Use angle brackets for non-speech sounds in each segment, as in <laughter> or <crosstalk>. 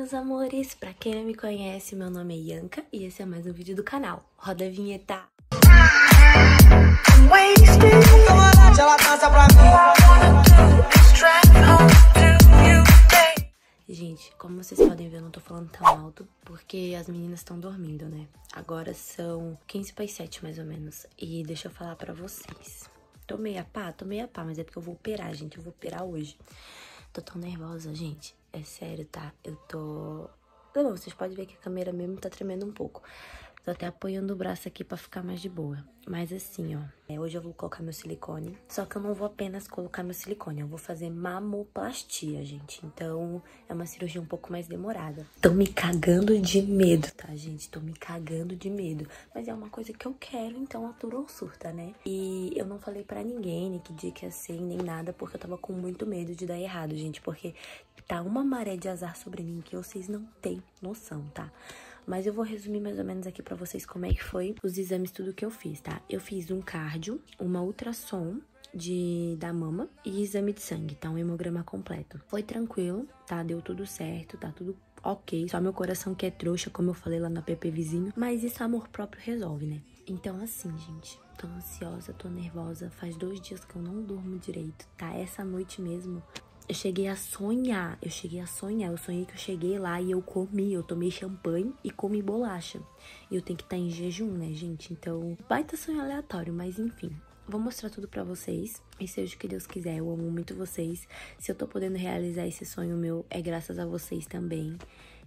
meus amores! Pra quem não me conhece, meu nome é Yanka e esse é mais um vídeo do canal. Roda a vinheta! Gente, como vocês podem ver, eu não tô falando tão alto porque as meninas estão dormindo, né? Agora são 15 para 7 mais ou menos. E deixa eu falar pra vocês. Tomei a pá? Tomei a pá, mas é porque eu vou operar, gente. Eu vou operar hoje. Tô tão nervosa, gente. É sério, tá? Eu tô... Não, vocês podem ver que a câmera mesmo tá tremendo um pouco. Tô até apoiando o braço aqui pra ficar mais de boa. Mas assim, ó. É, hoje eu vou colocar meu silicone. Só que eu não vou apenas colocar meu silicone. Eu vou fazer mamoplastia, gente. Então, é uma cirurgia um pouco mais demorada. Tô me cagando de medo, tá, gente? Tô me cagando de medo. Mas é uma coisa que eu quero, então aturou surta, né? E eu não falei pra ninguém, nem que dia que ia ser, nem nada. Porque eu tava com muito medo de dar errado, gente. Porque tá uma maré de azar sobre mim que vocês não têm noção, tá? Mas eu vou resumir mais ou menos aqui pra vocês como é que foi os exames, tudo que eu fiz, tá? Eu fiz um cardio, uma ultrassom, de da mama e exame de sangue, tá? Um hemograma completo. Foi tranquilo, tá? Deu tudo certo, tá tudo ok. Só meu coração que é trouxa, como eu falei lá na PP Vizinho. Mas isso amor próprio resolve, né? Então, assim, gente, tô ansiosa, tô nervosa. Faz dois dias que eu não durmo direito, tá? Essa noite mesmo eu cheguei a sonhar, eu cheguei a sonhar, eu sonhei que eu cheguei lá e eu comi, eu tomei champanhe e comi bolacha. E eu tenho que estar tá em jejum, né, gente? Então, baita sonho aleatório, mas enfim. Vou mostrar tudo pra vocês, e seja o que Deus quiser, eu amo muito vocês. Se eu tô podendo realizar esse sonho meu, é graças a vocês também.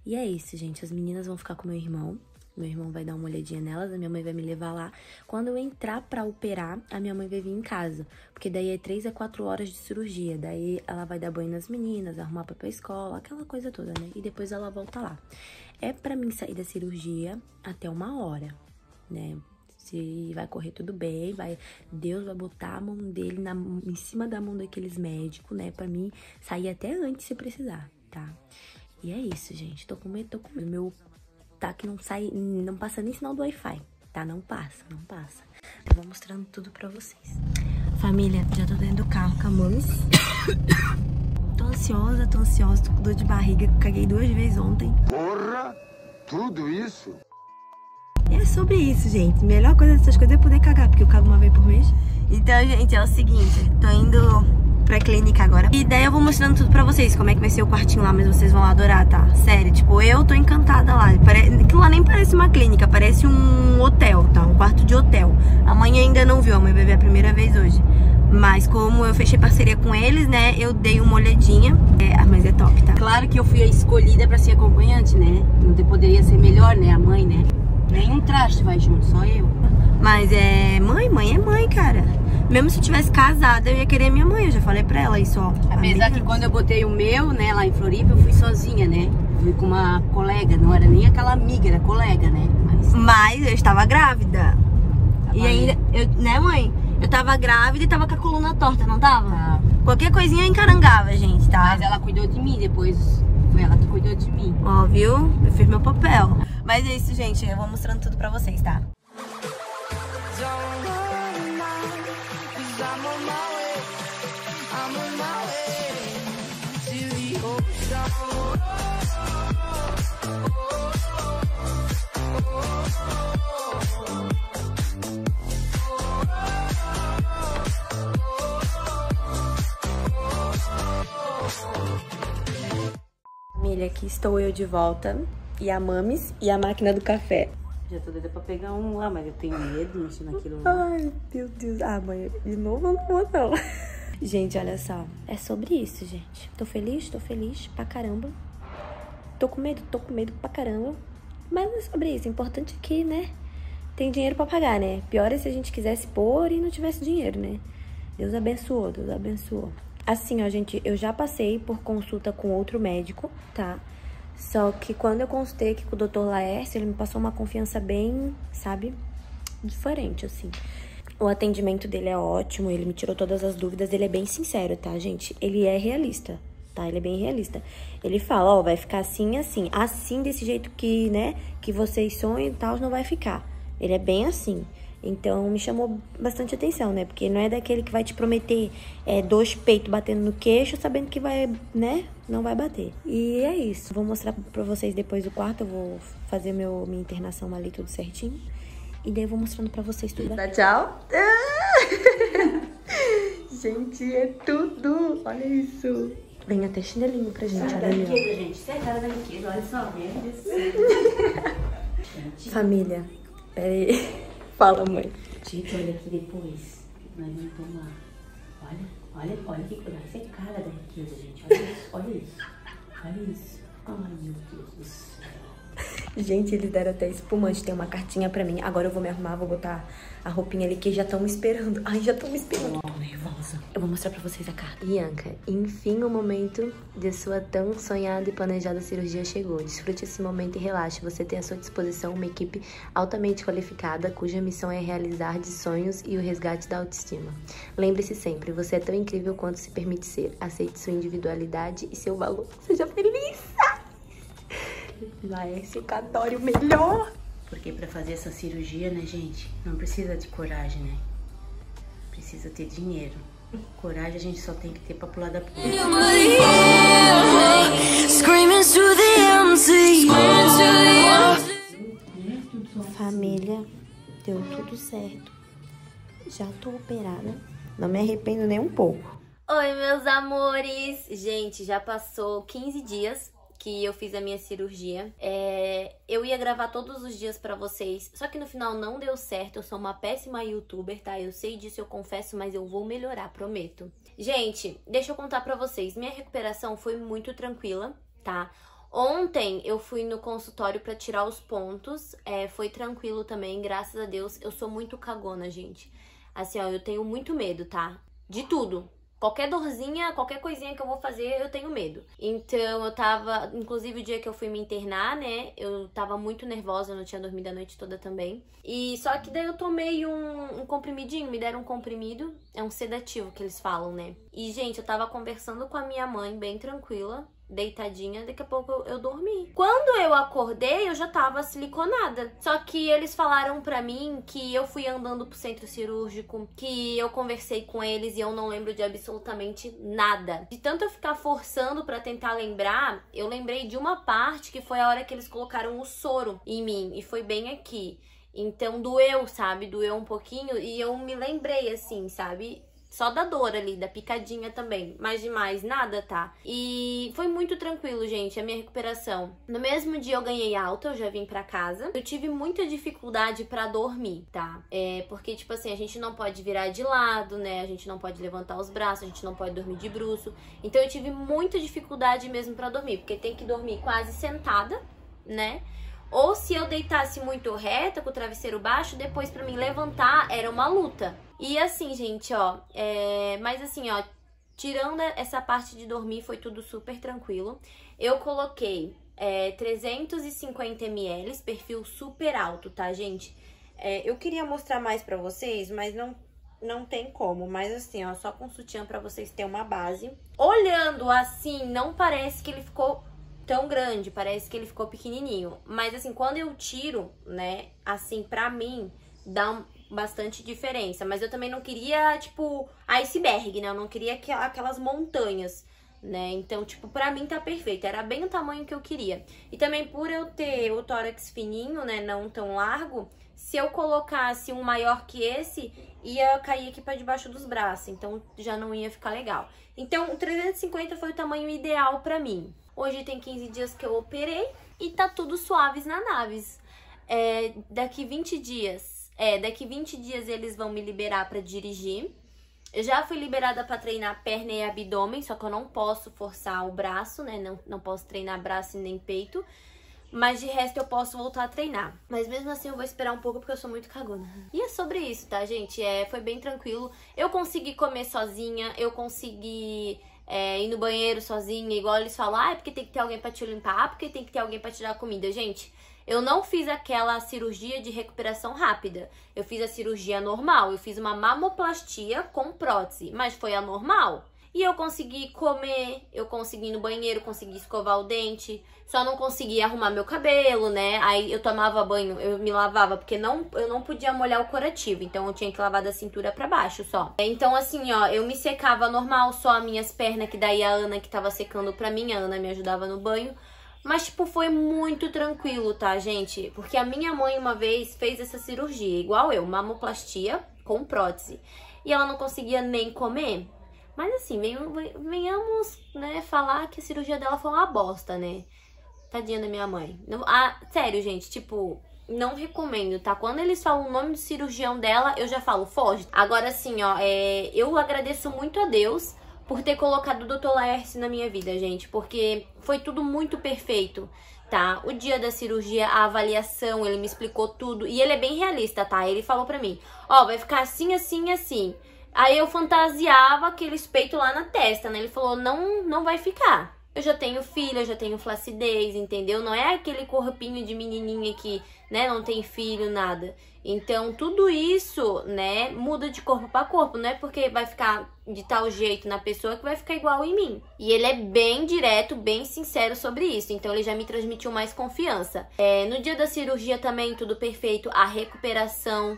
E é isso, gente, as meninas vão ficar com meu irmão, meu irmão vai dar uma olhadinha nelas, a minha mãe vai me levar lá. Quando eu entrar pra operar, a minha mãe vai vir em casa. Porque daí é 3 a 4 horas de cirurgia. Daí ela vai dar banho nas meninas, arrumar pra, pra escola, aquela coisa toda, né? E depois ela volta lá. É pra mim sair da cirurgia até uma hora, né? Se vai correr tudo bem, vai Deus vai botar a mão dele na, em cima da mão daqueles médicos, né? Pra mim sair até antes se precisar, tá? E é isso, gente. Tô com medo, tô com medo. Meu tá? Que não sai, não passa nem sinal do Wi-Fi, tá? Não passa, não passa. Eu vou mostrando tudo pra vocês. Família, já tô dentro do carro com a Mamis. <coughs> tô ansiosa, tô ansiosa, tô com dor de barriga, caguei duas vezes ontem. Porra, tudo isso? É sobre isso, gente. Melhor coisa dessas coisas é poder cagar, porque eu cago uma vez por mês. Então, gente, é o seguinte, tô indo pra clínica agora. E daí eu vou mostrando tudo pra vocês, como é que vai ser o quartinho lá, mas vocês vão adorar, tá? Sério, tipo, eu tô encantada lá. Aquilo lá nem parece uma clínica, parece um hotel, tá? Um quarto de hotel. A mãe ainda não viu, a mãe ver a primeira vez hoje. Mas como eu fechei parceria com eles, né, eu dei uma olhadinha. É, ah, mas é top, tá? Claro que eu fui a escolhida pra ser acompanhante, né? Não poderia ser melhor, né, a mãe, né? Nenhum traste vai junto, só eu. Mas é... Mãe, mãe é mãe, cara. Mesmo se eu tivesse casada, eu ia querer minha mãe. Eu já falei pra ela isso, ó. Apesar que quando eu botei o meu, né, lá em Floripa, eu fui sozinha, né? Fui com uma colega, não era nem aquela amiga, era colega, né? Mas, Mas eu estava grávida. Tava e ainda, eu, né, mãe? Eu tava grávida e tava com a coluna torta, não tava? Ah. Qualquer coisinha encarangava, gente, tá? Mas ela cuidou de mim depois. Foi ela que cuidou de mim. Ó, viu? Eu fiz meu papel. Mas é isso, gente. Eu vou mostrando tudo pra vocês, tá? Família, aqui estou eu de volta. E a Mames e a máquina do café. Já tô doida pegar um lá, mas eu tenho medo de mexer naquilo lá. Ai, meu Deus. Ah, mãe, de novo eu não vou, não. <laughs> Gente, olha só. É sobre isso, gente. Tô feliz, tô feliz pra caramba. Tô com medo, tô com medo pra caramba. Mas não é sobre isso. O importante é que, né? Tem dinheiro pra pagar, né? Pior é se a gente quisesse pôr e não tivesse dinheiro, né? Deus abençoou, Deus abençoou. Assim, ó, gente, eu já passei por consulta com outro médico, tá? Só que quando eu consultei aqui com o Dr. Laércio, ele me passou uma confiança bem, sabe? Diferente, assim. O atendimento dele é ótimo, ele me tirou todas as dúvidas, ele é bem sincero, tá, gente? Ele é realista, tá? Ele é bem realista. Ele fala, ó, vai ficar assim, assim. Assim, desse jeito que, né, que vocês sonham e tal, não vai ficar. Ele é bem assim. Então me chamou bastante atenção, né? Porque não é daquele que vai te prometer é, dois peitos batendo no queixo, sabendo que vai, né? Não vai bater. E é isso. Vou mostrar pra vocês depois do quarto. Eu vou fazer meu, minha internação ali tudo certinho. E daí eu vou mostrando pra vocês tudo. Dá tchau. <laughs> gente, é tudo. Olha isso. Vem até chinelinho pra gente. Olha ali, ó. brinquedo, gente. Isso é cara da brinquedo, olha só. <laughs> Família, pera aí. Fala, mãe. Gente, olha aqui depois. Nós vamos tomar. Olha, olha, olha que coisa. Isso é cara da riqueza, gente. Olha isso, olha isso. Olha isso. Ai, meu Deus do céu. Gente, eles deram até espumante. Tem uma cartinha pra mim. Agora eu vou me arrumar, vou botar a roupinha ali que já estão me esperando. Ai, já estão me esperando. Tô nervosa. Eu vou mostrar pra vocês a carta. Bianca, enfim o momento de sua tão sonhada e planejada cirurgia chegou. Desfrute esse momento e relaxe. Você tem à sua disposição uma equipe altamente qualificada, cuja missão é realizar de sonhos e o resgate da autoestima. Lembre-se sempre, você é tão incrível quanto se permite ser. Aceite sua individualidade e seu valor. Seja feliz! <laughs> Laércio Cadório melhor! Porque pra fazer essa cirurgia, né, gente, não precisa de coragem, né? Precisa ter dinheiro. Coragem a gente só tem que ter pra pular da ponte. Família, deu tudo certo. Já tô operada. Não me arrependo nem um pouco. Oi, meus amores! Gente, já passou 15 dias que eu fiz a minha cirurgia. É, eu ia gravar todos os dias pra vocês, só que no final não deu certo. Eu sou uma péssima youtuber, tá? Eu sei disso, eu confesso, mas eu vou melhorar, prometo. Gente, deixa eu contar pra vocês. Minha recuperação foi muito tranquila, tá? Ontem eu fui no consultório pra tirar os pontos, é, foi tranquilo também, graças a Deus. Eu sou muito cagona, gente. Assim, ó, eu tenho muito medo, tá? De tudo. Qualquer dorzinha, qualquer coisinha que eu vou fazer, eu tenho medo. Então eu tava, inclusive o dia que eu fui me internar, né? Eu tava muito nervosa, eu não tinha dormido a noite toda também. E só que daí eu tomei um, um comprimidinho, me deram um comprimido. É um sedativo que eles falam, né? E, gente, eu tava conversando com a minha mãe, bem tranquila deitadinha, daqui a pouco eu, eu, dormi. Quando eu acordei, eu já tava siliconada. Só que eles falaram pra mim que eu fui andando pro centro cirúrgico, que eu conversei com eles e eu não lembro de absolutamente nada. De tanto eu ficar forçando para tentar lembrar, eu lembrei de uma parte que foi a hora que eles colocaram o soro em mim e foi bem aqui. Então doeu, sabe? Doeu um pouquinho e eu me lembrei assim, sabe? Só da dor ali, da picadinha também. Mas de mais nada, tá? E foi muito tranquilo, gente, a minha recuperação. No mesmo dia eu ganhei alta, eu já vim pra casa. Eu tive muita dificuldade para dormir, tá? É porque, tipo assim, a gente não pode virar de lado, né? A gente não pode levantar os braços, a gente não pode dormir de bruço. Então eu tive muita dificuldade mesmo para dormir, porque tem que dormir quase sentada, né? Ou se eu deitasse muito reta, com o travesseiro baixo, depois para mim levantar era uma luta. E assim, gente, ó, é... mas assim, ó, tirando essa parte de dormir, foi tudo super tranquilo. Eu coloquei é, 350 ml, perfil super alto, tá, gente? É, eu queria mostrar mais pra vocês, mas não não tem como, mas assim, ó, só com sutiã pra vocês terem uma base. Olhando assim, não parece que ele ficou tão grande, parece que ele ficou pequenininho. Mas assim, quando eu tiro, né, assim, pra mim, dá um, bastante diferença. Mas eu também não queria, tipo, iceberg, né? Eu não queria aquelas montanhas, né? Então, tipo, pra mim tá perfeito. Era bem o tamanho que eu queria. E também por eu ter o tórax fininho, né, não tão largo, se eu colocasse um maior que esse, ia cair aqui pra debaixo dos braços. Então, já não ia ficar legal. Então, o 350 foi o tamanho ideal pra mim. Hoje tem 15 dias que eu operei e tá tudo suaves na naves. É, daqui 20 dias, é, daqui 20 dias eles vão me liberar para dirigir. Eu já fui liberada para treinar perna e abdômen, só que eu não posso forçar o braço, né? Não, não posso treinar braço e nem peito. Mas de resto eu posso voltar a treinar. Mas mesmo assim eu vou esperar um pouco porque eu sou muito cagona. E é sobre isso, tá, gente? É, foi bem tranquilo. Eu consegui comer sozinha, eu consegui é, ir no banheiro sozinha, igual eles falam, ah, é porque tem que ter alguém para te limpar, porque tem que ter alguém para te dar comida. Gente, eu não fiz aquela cirurgia de recuperação rápida. Eu fiz a cirurgia normal. Eu fiz uma mamoplastia com prótese, mas foi a normal. E eu consegui comer, eu consegui ir no banheiro, consegui escovar o dente, só não conseguia arrumar meu cabelo, né? Aí eu tomava banho, eu me lavava, porque não, eu não podia molhar o corativo, então eu tinha que lavar da cintura para baixo só. Então, assim, ó, eu me secava normal, só as minhas pernas, que daí a Ana que tava secando pra mim, a Ana me ajudava no banho. Mas, tipo, foi muito tranquilo, tá, gente? Porque a minha mãe, uma vez, fez essa cirurgia, igual eu, mamoplastia com prótese. E ela não conseguia nem comer. Mas assim, venhamos, né, falar que a cirurgia dela foi uma bosta, né? Tadinha da minha mãe. Ah, sério, gente, tipo, não recomendo, tá? Quando eles falam o nome do cirurgião dela, eu já falo, foge. Agora, assim, ó, é, eu agradeço muito a Deus por ter colocado o Dr. Laércio na minha vida, gente, porque foi tudo muito perfeito, tá? O dia da cirurgia, a avaliação, ele me explicou tudo e ele é bem realista, tá? Ele falou pra mim, ó, vai ficar assim, assim, assim. Aí eu fantasiava aquele peito lá na testa, né? Ele falou, não, não vai ficar. Eu já tenho filho, eu já tenho flacidez, entendeu? Não é aquele corpinho de menininha que, né, não tem filho, nada. Então, tudo isso, né, muda de corpo para corpo. Não é porque vai ficar de tal jeito na pessoa que vai ficar igual em mim. E ele é bem direto, bem sincero sobre isso. Então, ele já me transmitiu mais confiança. É, no dia da cirurgia também, tudo perfeito. A recuperação.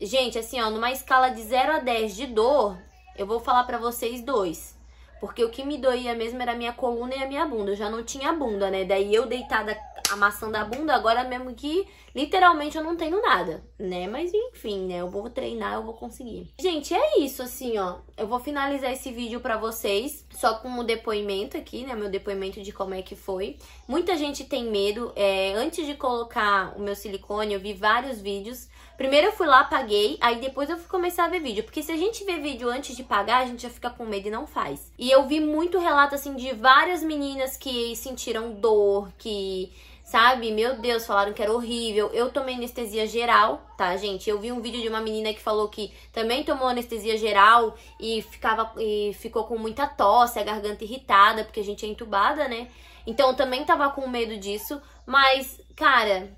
Gente, assim, ó, numa escala de 0 a 10 de dor, eu vou falar para vocês dois. Porque o que me doía mesmo era a minha coluna e a minha bunda. Eu já não tinha bunda, né? Daí eu deitada amassando a bunda, agora mesmo que literalmente eu não tenho nada, né? Mas enfim, né? Eu vou treinar, eu vou conseguir. Gente, é isso, assim, ó. Eu vou finalizar esse vídeo pra vocês, só com o depoimento aqui, né? Meu depoimento de como é que foi. Muita gente tem medo. É, antes de colocar o meu silicone, eu vi vários vídeos Primeiro eu fui lá, paguei, aí depois eu fui começar a ver vídeo. Porque se a gente vê vídeo antes de pagar, a gente já fica com medo e não faz. E eu vi muito relato, assim, de várias meninas que sentiram dor, que sabe? Meu Deus, falaram que era horrível. Eu tomei anestesia geral, tá, gente? Eu vi um vídeo de uma menina que falou que também tomou anestesia geral e ficava e ficou com muita tosse, a garganta irritada, porque a gente é entubada, né? Então eu também tava com medo disso, mas cara,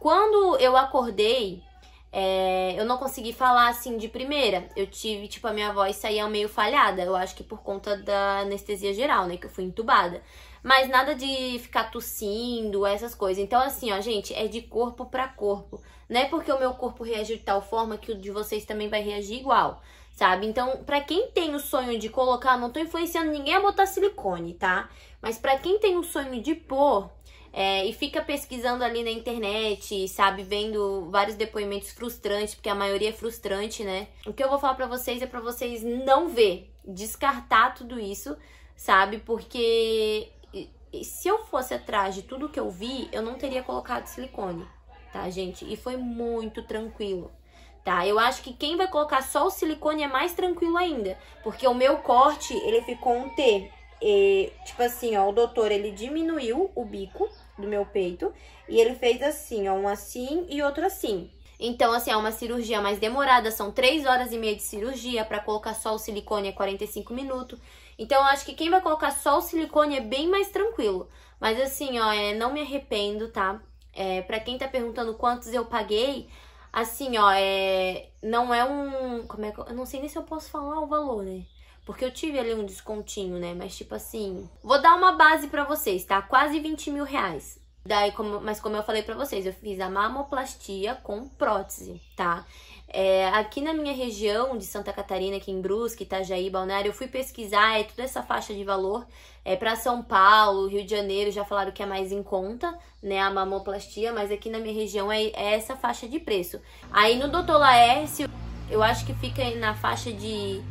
quando eu acordei, é, eu não consegui falar assim de primeira. Eu tive, tipo, a minha voz saía meio falhada. Eu acho que por conta da anestesia geral, né? Que eu fui entubada. Mas nada de ficar tossindo, essas coisas. Então, assim, ó, gente, é de corpo para corpo. Não é porque o meu corpo reagiu de tal forma que o de vocês também vai reagir igual, sabe? Então, pra quem tem o sonho de colocar, não tô influenciando ninguém a botar silicone, tá? Mas pra quem tem o sonho de pôr, é, e fica pesquisando ali na internet, sabe, vendo vários depoimentos frustrantes, porque a maioria é frustrante, né? O que eu vou falar para vocês é para vocês não ver, descartar tudo isso, sabe? Porque se eu fosse atrás de tudo que eu vi, eu não teria colocado silicone, tá, gente? E foi muito tranquilo. Tá, eu acho que quem vai colocar só o silicone é mais tranquilo ainda, porque o meu corte, ele ficou um T. E, tipo assim, ó, o doutor, ele diminuiu o bico, do meu peito. E ele fez assim, ó, um assim e outro assim. Então, assim, é uma cirurgia mais demorada, são 3 horas e meia de cirurgia, para colocar só o silicone é 45 minutos. Então, eu acho que quem vai colocar só o silicone é bem mais tranquilo. Mas assim, ó, é, não me arrependo, tá? É, pra quem tá perguntando quantos eu paguei, assim, ó, é, não é um... Como é que eu, não sei nem se eu posso falar o valor, né? Porque eu tive ali um descontinho, né? Mas tipo assim, vou dar uma base pra vocês, tá? Quase 20 mil reais. Daí, como, mas como eu falei pra vocês, eu fiz a mamoplastia com prótese, tá? É, aqui na minha região de Santa Catarina, aqui em Brusque, Itajaí, Balneário, eu fui pesquisar, é toda essa faixa de valor. É, para São Paulo, Rio de Janeiro, já falaram que é mais em conta, né, a mamoplastia, mas aqui na minha região é, é essa faixa de preço. Aí no Doutor Laércio, eu acho que fica na faixa de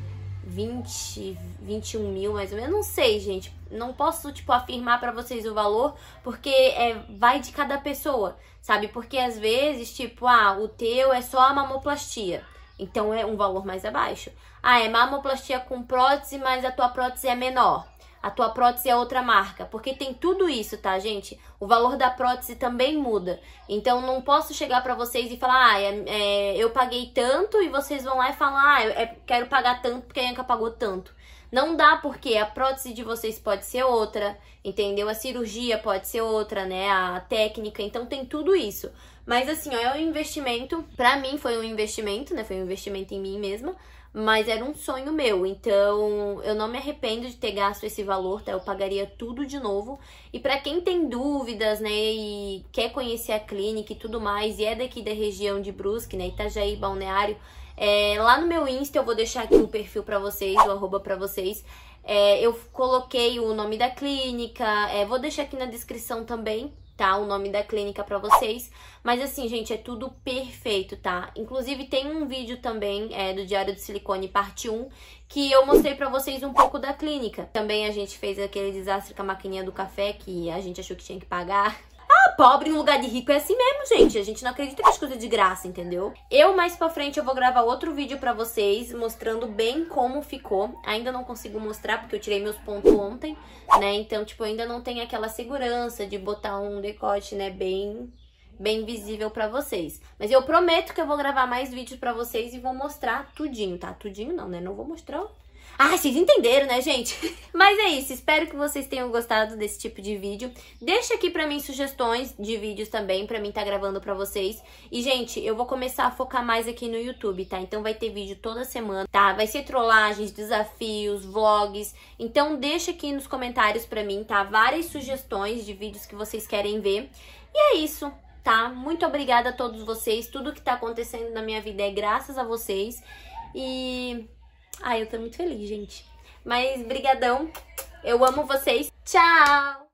20, 21 mil mais ou menos. Não sei, gente. Não posso, tipo, afirmar para vocês o valor, porque é, vai de cada pessoa, sabe? Porque às vezes, tipo, ah, o teu é só a mamoplastia. Então é um valor mais abaixo. Ah, é mamoplastia com prótese, mas a tua prótese é menor a tua prótese é outra marca. Porque tem tudo isso, tá, gente? O valor da prótese também muda. Então, não posso chegar para vocês e falar, ah, é, é, eu paguei tanto e vocês vão lá e falar, ah, eu é, quero pagar tanto porque a Anca pagou tanto. Não dá porque a prótese de vocês pode ser outra, entendeu? A cirurgia pode ser outra, né? A técnica, então tem tudo isso. Mas assim, ó, é um investimento, para mim foi um investimento, né? Foi um investimento em mim mesma, mas era um sonho meu, então eu não me arrependo de ter gasto esse valor, tá? Eu pagaria tudo de novo. E para quem tem dúvidas, né, e quer conhecer a clínica e tudo mais, e é daqui da região de Brusque, né, Itajaí, Balneário, é, lá no meu Insta eu vou deixar aqui o perfil para vocês, o arroba pra vocês. É, eu coloquei o nome da clínica, é, vou deixar aqui na descrição também, tá? O nome da clínica para vocês. Mas assim, gente, é tudo perfeito, tá? Inclusive tem um vídeo também é, do Diário do Silicone parte 1 que eu mostrei para vocês um pouco da clínica. Também a gente fez aquele desastre com a maquininha do café que a gente achou que tinha que pagar pobre em lugar de rico é assim mesmo, gente. A gente não acredita que as coisas de graça, entendeu? Eu, mais pra frente, eu vou gravar outro vídeo pra vocês, mostrando bem como ficou. Ainda não consigo mostrar, porque eu tirei meus pontos ontem, né? Então, tipo, ainda não tem aquela segurança de botar um decote, né, bem bem visível pra vocês. Mas eu prometo que eu vou gravar mais vídeos pra vocês e vou mostrar tudinho, tá? Tudinho não, né? Não vou mostrar ah, vocês entenderam, né, gente? <laughs> Mas é isso, espero que vocês tenham gostado desse tipo de vídeo. Deixa aqui pra mim sugestões de vídeos também, pra mim tá gravando pra vocês. E, gente, eu vou começar a focar mais aqui no YouTube, tá? Então vai ter vídeo toda semana, tá? Vai ser trollagens, desafios, vlogs. Então deixa aqui nos comentários pra mim, tá? Várias sugestões de vídeos que vocês querem ver. E é isso, tá? Muito obrigada a todos vocês. Tudo que tá acontecendo na minha vida é graças a vocês. E Ai, eu tô muito feliz, gente. Mas brigadão. Eu amo vocês. Tchau!